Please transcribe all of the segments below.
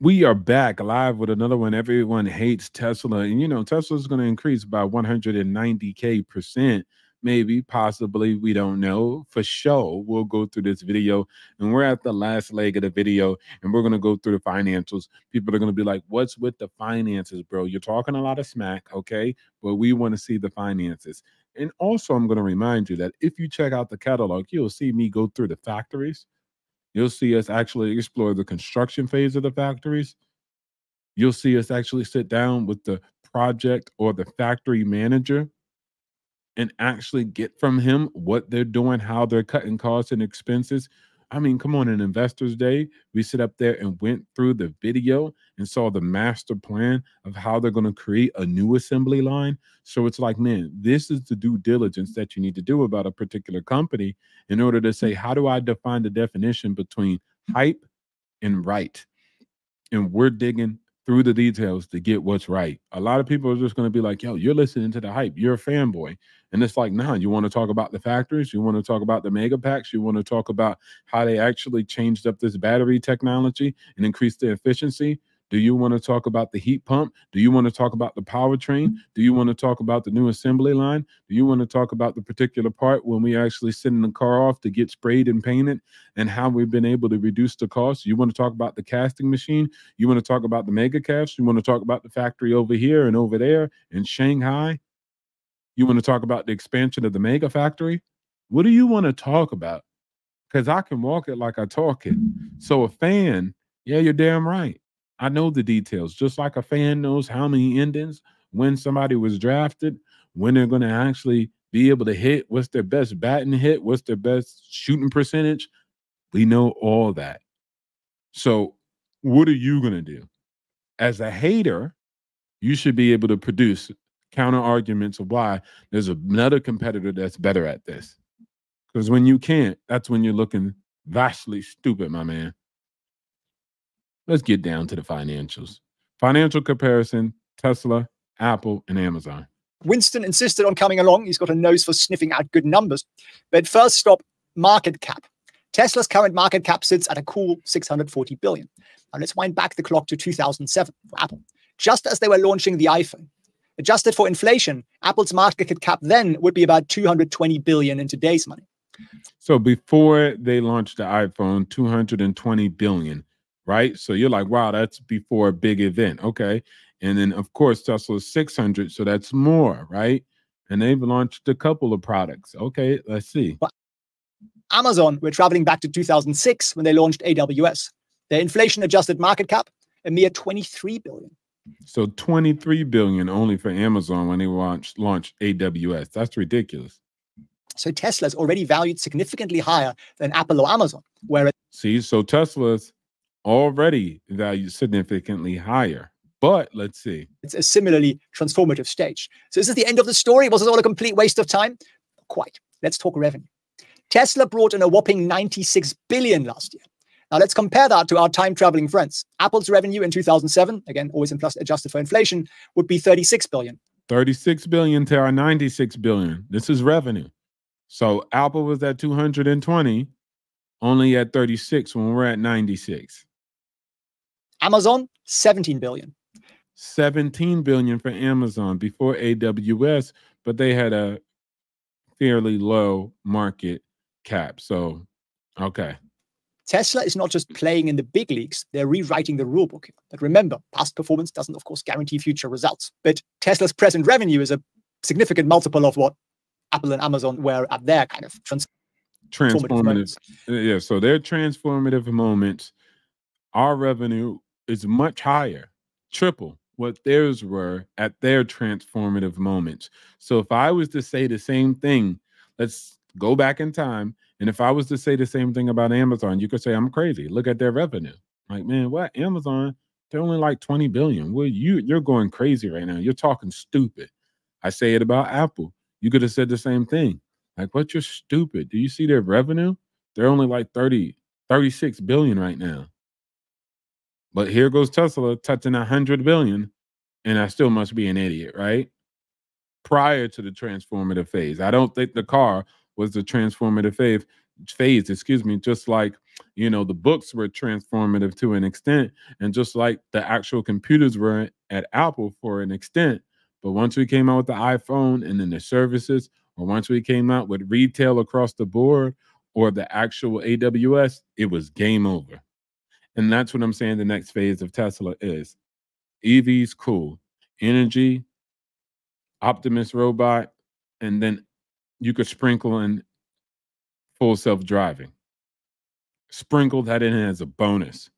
We are back live with another one. Everyone hates Tesla. And you know, Tesla's going to increase by 190K percent, maybe, possibly. We don't know for sure. We'll go through this video and we're at the last leg of the video and we're going to go through the financials. People are going to be like, What's with the finances, bro? You're talking a lot of smack, okay? But we want to see the finances. And also, I'm going to remind you that if you check out the catalog, you'll see me go through the factories You'll see us actually explore the construction phase of the factories. You'll see us actually sit down with the project or the factory manager and actually get from him what they're doing, how they're cutting costs and expenses. I mean, come on, an investors day, we sit up there and went through the video and saw the master plan of how they're going to create a new assembly line. So it's like, man, this is the due diligence that you need to do about a particular company in order to say, how do I define the definition between hype and right? And we're digging through the details to get what's right. A lot of people are just going to be like, yo, you're listening to the hype. You're a fanboy. And it's like, nah, you want to talk about the factories? You want to talk about the Megapacks? You want to talk about how they actually changed up this battery technology and increased the efficiency? Do you want to talk about the heat pump? Do you want to talk about the powertrain? Mm-hmm. Do you want to talk about the new assembly line? Do you want to talk about the particular part when we actually send the car off to get sprayed and painted and how we've been able to reduce the cost? You want to talk about the casting machine? You want to talk about the mega calves? You want to talk about the factory over here and over there in Shanghai? You want to talk about the expansion of the mega factory? What do you want to talk about? Because I can walk it like I talk it. So a fan, yeah, you're damn right. I know the details, just like a fan knows how many endings, when somebody was drafted, when they're going to actually be able to hit, what's their best batting hit, what's their best shooting percentage. We know all that. So, what are you going to do? As a hater, you should be able to produce counter arguments of why there's another competitor that's better at this. Because when you can't, that's when you're looking vastly stupid, my man. Let's get down to the financials. Financial comparison Tesla, Apple, and Amazon. Winston insisted on coming along. He's got a nose for sniffing out good numbers. But first stop, market cap. Tesla's current market cap sits at a cool 640 billion. Now let's wind back the clock to 2007 for Apple. Just as they were launching the iPhone, adjusted for inflation, Apple's market cap then would be about 220 billion in today's money. So before they launched the iPhone, 220 billion right? So you're like, wow, that's before a big event. Okay. And then, of course, Tesla's 600. So that's more, right? And they've launched a couple of products. Okay. Let's see. Amazon, we're traveling back to 2006 when they launched AWS. Their inflation adjusted market cap, a mere 23 billion. So 23 billion only for Amazon when they launched launched AWS. That's ridiculous. So Tesla's already valued significantly higher than Apple or Amazon. Where see, so Tesla's already valued significantly higher. But let's see. It's a similarly transformative stage. So is this the end of the story? Was it all a complete waste of time? Not quite. Let's talk revenue. Tesla brought in a whopping 96 billion last year. Now let's compare that to our time traveling friends. Apple's revenue in 2007, again, always in plus adjusted for inflation, would be 36 billion. 36 billion to our 96 billion. This is revenue. So Apple was at 220, only at 36 when we're at 96. Amazon, 17 billion. 17 billion for Amazon before AWS, but they had a fairly low market cap. So, okay. Tesla is not just playing in the big leagues, they're rewriting the rulebook. But remember, past performance doesn't, of course, guarantee future results. But Tesla's present revenue is a significant multiple of what Apple and Amazon were at their kind of trans- transformative. transformative yeah, so their transformative moments, our revenue is much higher, triple what theirs were at their transformative moments. So if I was to say the same thing, let's go back in time. And if I was to say the same thing about Amazon, you could say I'm crazy. Look at their revenue. Like, man, what? Amazon, they're only like 20 billion. Well, you you're going crazy right now. You're talking stupid. I say it about Apple. You could have said the same thing. Like, what you're stupid. Do you see their revenue? They're only like 30, 36 billion right now. But here goes Tesla touching a hundred billion, and I still must be an idiot, right? Prior to the transformative phase, I don't think the car was the transformative phase. Phase, excuse me. Just like you know, the books were transformative to an extent, and just like the actual computers were at Apple for an extent. But once we came out with the iPhone and then the services, or once we came out with retail across the board or the actual AWS, it was game over. And that's what I'm saying the next phase of Tesla is. EVs, cool. Energy, Optimus robot, and then you could sprinkle in full self driving. Sprinkle that in as a bonus.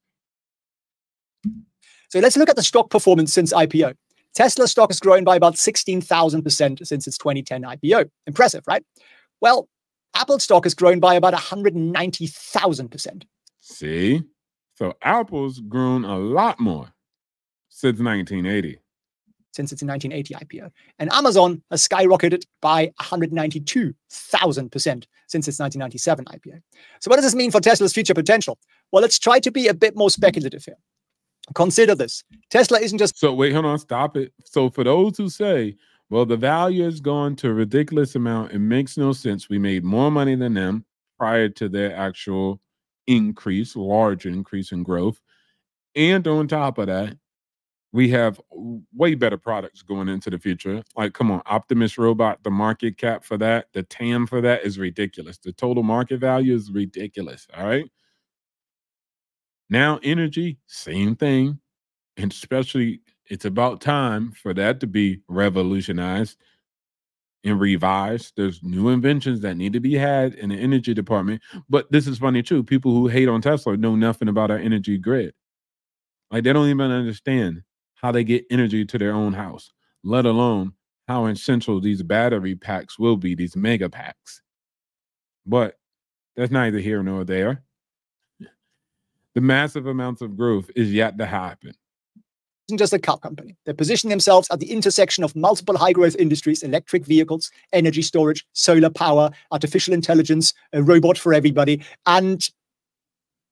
So let's look at the stock performance since IPO. Tesla stock has grown by about 16,000% since its 2010 IPO. Impressive, right? Well, Apple stock has grown by about 190,000%. See? So Apple's grown a lot more since 1980. Since its 1980 IPO. And Amazon has skyrocketed by 192,000% since its 1997 IPO. So, what does this mean for Tesla's future potential? Well, let's try to be a bit more speculative here. Consider this Tesla isn't just. So, wait, hold on, stop it. So, for those who say, well, the value has gone to a ridiculous amount, it makes no sense. We made more money than them prior to their actual increase, large increase in growth. And on top of that, we have way better products going into the future. Like, come on, Optimus Robot, the market cap for that, the TAM for that is ridiculous. The total market value is ridiculous. All right. Now, energy, same thing. And especially, it's about time for that to be revolutionized and revised. There's new inventions that need to be had in the energy department. But this is funny too. People who hate on Tesla know nothing about our energy grid. Like they don't even understand how they get energy to their own house, let alone how essential these battery packs will be, these Megapacks. But that's neither here nor there. The massive amounts of growth is yet to happen isn't just a car company. They're positioning themselves at the intersection of multiple high growth industries electric vehicles, energy storage, solar power, artificial intelligence, a robot for everybody. And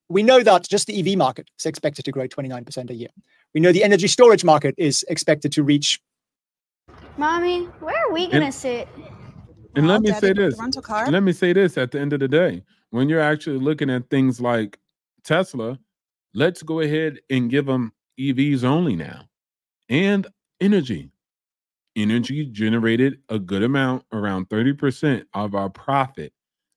we know that just the EV market is expected to grow 29% a year. We know the energy storage market is expected to reach. Mommy, where are we going to sit? And let me say this. Rental car? Let me say this at the end of the day. When you're actually looking at things like Tesla, let's go ahead and give them EVs only now and energy. Energy generated a good amount, around 30% of our profit.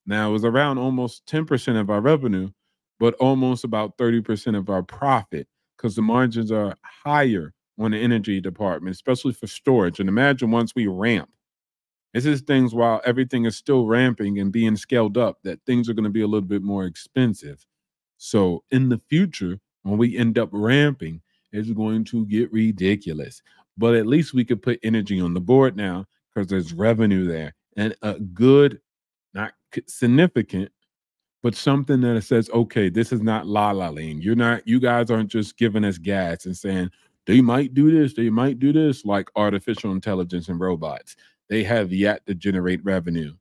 Now, it was around almost 10% of our revenue, but almost about 30% of our profit because the margins are higher on the energy department, especially for storage. And imagine once we ramp, this is things while everything is still ramping and being scaled up, that things are going to be a little bit more expensive. So in the future, when we end up ramping, is going to get ridiculous. But at least we could put energy on the board now because there's revenue there and a good, not significant, but something that says, okay, this is not la la land. You're not, you guys aren't just giving us gas and saying they might do this, they might do this, like artificial intelligence and robots. They have yet to generate revenue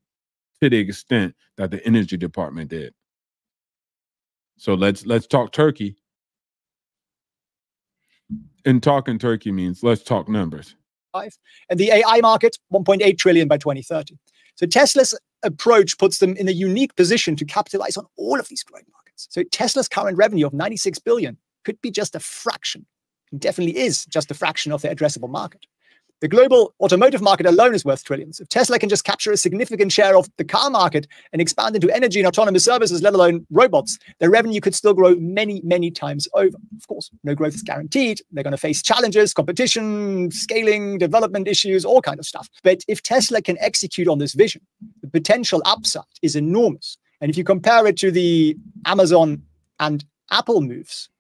to the extent that the energy department did. So let's let's talk Turkey and talking turkey means let's talk numbers. Five. And the AI market, 1.8 trillion by 2030. So Tesla's approach puts them in a unique position to capitalize on all of these growing markets. So Tesla's current revenue of 96 billion could be just a fraction, and definitely is just a fraction of their addressable market. The global automotive market alone is worth trillions. If Tesla can just capture a significant share of the car market and expand into energy and autonomous services, let alone robots, their revenue could still grow many, many times over. Of course, no growth is guaranteed. They're going to face challenges, competition, scaling, development issues, all kind of stuff. But if Tesla can execute on this vision, the potential upside is enormous. And if you compare it to the Amazon and Apple moves,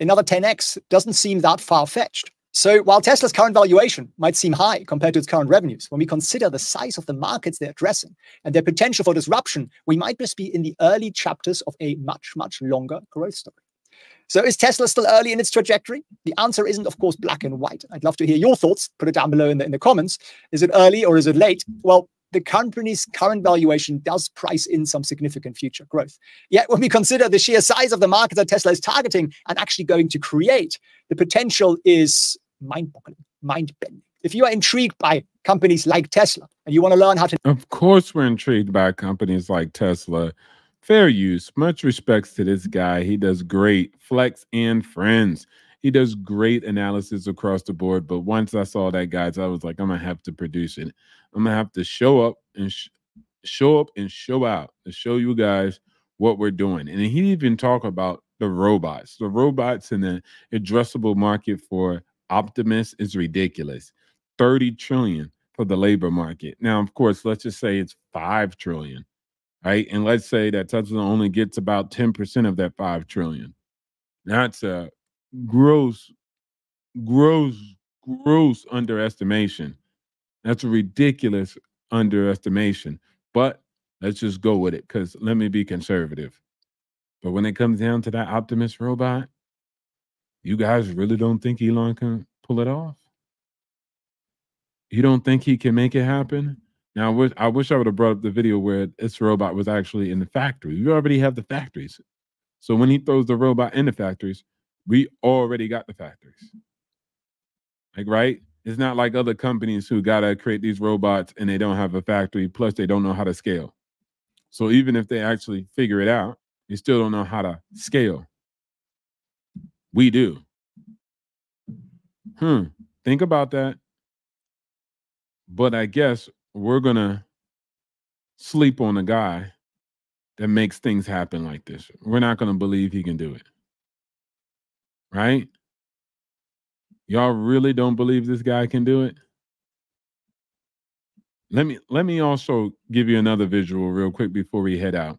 another 10x doesn't seem that far fetched. So while Tesla's current valuation might seem high compared to its current revenues, when we consider the size of the markets they're addressing and their potential for disruption, we might just be in the early chapters of a much, much longer growth story. So is Tesla still early in its trajectory? The answer isn't, of course, black and white. I'd love to hear your thoughts. Put it down below in the, in the comments. Is it early or is it late? Well, the company's current valuation does price in some significant future growth. Yet, when we consider the sheer size of the market that Tesla is targeting and actually going to create, the potential is mind boggling, mind bending. If you are intrigued by companies like Tesla and you want to learn how to. Of course, we're intrigued by companies like Tesla fair use. Much respects to this guy. He does great. Flex and friends. He does great analysis across the board. But once I saw that, guys, I was like, I'm gonna have to produce it. I'm gonna have to show up and sh- show up and show out to show you guys what we're doing. And he even talk about the robots. The robots in the addressable market for Optimus is ridiculous. 30 trillion for the labor market. Now, of course, let's just say it's 5 trillion, right? And let's say that Tesla only gets about 10% of that 5 trillion. That's a gross, gross, gross underestimation. That's a ridiculous underestimation. But let's just go with it because let me be conservative. But when it comes down to that Optimus robot, you guys really don't think Elon can pull it off? You don't think he can make it happen? Now, I wish I, wish I would have brought up the video where this robot was actually in the factory. We already have the factories. So when he throws the robot in the factories, we already got the factories. Like, right? It's not like other companies who got to create these robots and they don't have a factory, plus they don't know how to scale. So even if they actually figure it out, they still don't know how to scale. We do. Hmm. Think about that. But I guess we're going to sleep on a guy that makes things happen like this. We're not going to believe he can do it. Right? Y'all really don't believe this guy can do it? Let me let me also give you another visual real quick before we head out.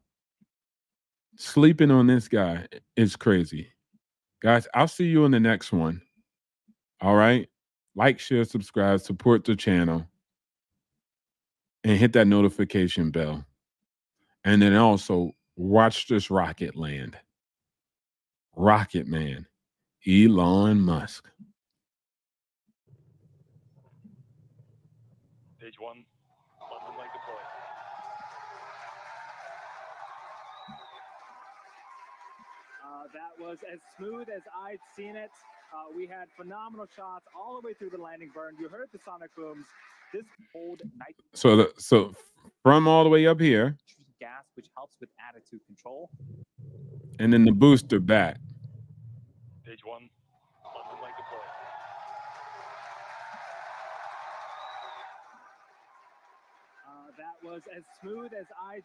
Sleeping on this guy is crazy. Guys, I'll see you in the next one. All right? Like, share, subscribe, support the channel and hit that notification bell. And then also watch this rocket land. Rocket Man, Elon Musk. Stage one, landing leg deployed. Uh, that was as smooth as I'd seen it. Uh, we had phenomenal shots all the way through the landing burn. You heard the sonic booms. This cold night So the so from all the way up here, gas, which helps with attitude control. and then the booster back. Stage one, landing leg deployed. Uh, that was as smooth as I'd